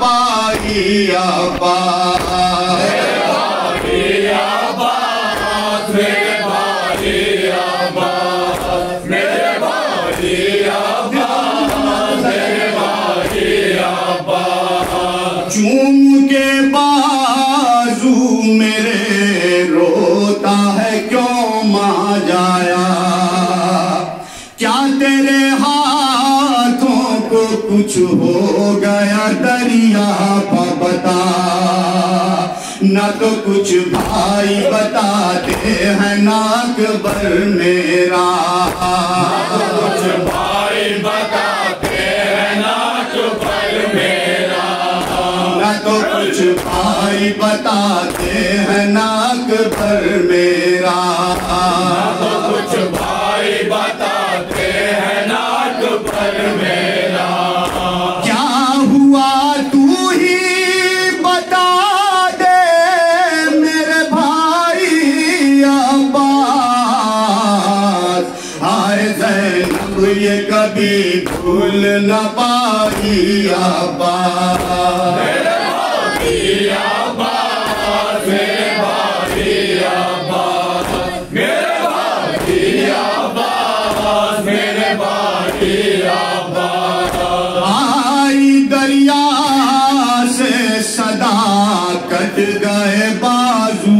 پائی آباد چون کے بازو میرے کچھ ہو گیا دریا پا بتا نہ تو کچھ بھائی بتاتے ہیں ناک بر میرا۔ کچھ بھائی بتاتے ہیں ناک پر میرا۔ نہ تو کچھ بھائی بتاتے ہیں ناک پر میرا۔ تو کچھ کبھی بھول نہ پائی عباس میرے بھائی عباس میرے بھائی عباس میرے بھائی میرے بھائی آئی دریا سے صدا کٹ گئے بازو۔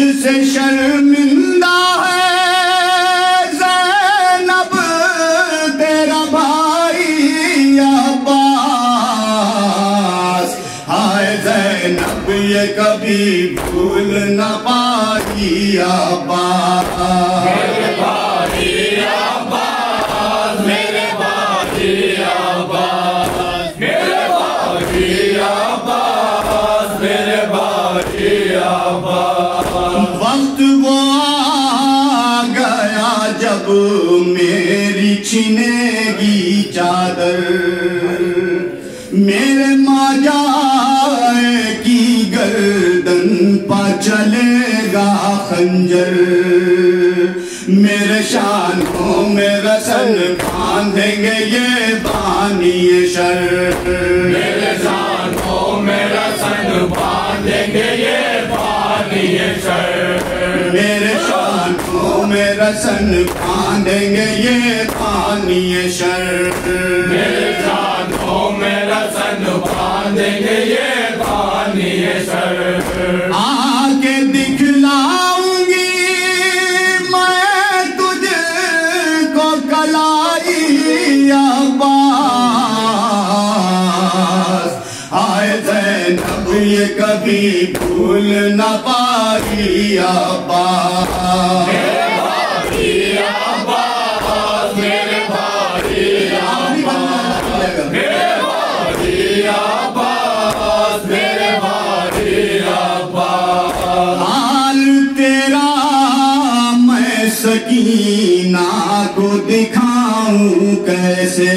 مجھ سے شرمندہ ہے زینب تیرا بھائی عباس ہائے زینب یہ کبھی بھول نہ پائی عباس جب میری چھنے گی چادر میرے ماں جائے کی گردن پا چلے گا خنجر میرے شانوں میں رسن باندھیں گے یہ بانی شر میرے سانوں میرا سن باندھیں گے یہ پانی شر میرے شانوں میں رسن باندھیں گے یہ پانی شر میرے سانوں میرا سن باندھیں گے یہ پانی شر آ کے دکھلاؤں گی میں تجھ کو کلائی عباس آئے زینب، یہ کبھی بھول نہ پائی عباس سکینہ کو دکھاؤں کیسے؟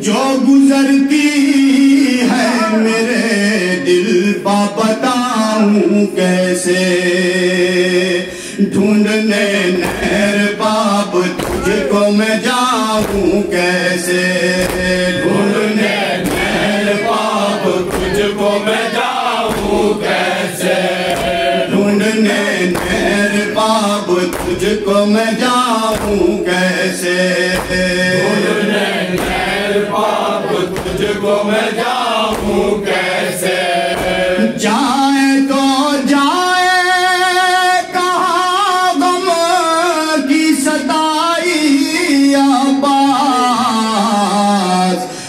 جو گزرتی ہے میرے دل پا بتاؤں کیسے؟ ڈھونڈنے نہر باب تجھ کو میں جاؤں کیسے؟ ڈھونڈنے کو میں جاؤں کیسے؟ ڈھونڈنے نہر پاپ تجھ کو میں جاؤں کیسے جائے تو جائے، کہاں غم کی ستائی عباس؟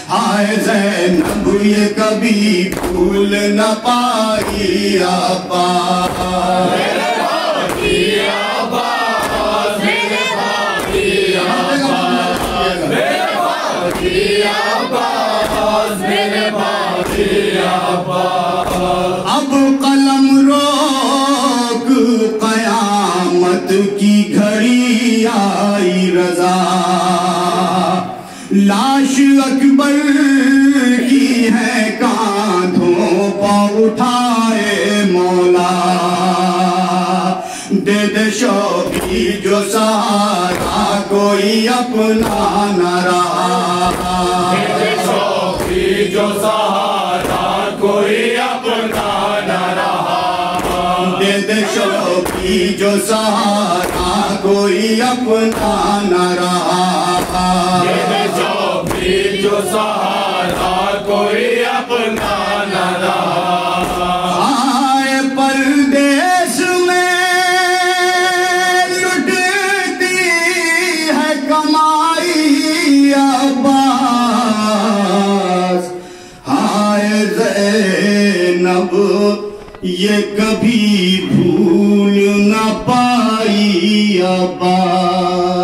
ہائے زینب، یہ کبھی بھول نہ پائی عباس۔ اب قلم روک قیامت کی گھڑی آئی رضا۔ لاش اکبر کی ہے کاندھوں پہ اٹھائے مولا۔ دے دے شوقی جو سارا کوئی اپنا نہ رہا۔ دے دے شوقی جو سارا دے شوقی جو سارا کوئی اپنا نہ رہا۔ شوقی جو سہارا کوئی اپنا نہ رہا۔ آئے پردیس میں لٹتی ہے کمائی عباس۔ ہائے زینب یہ کبھی بھول نہ پائی آباد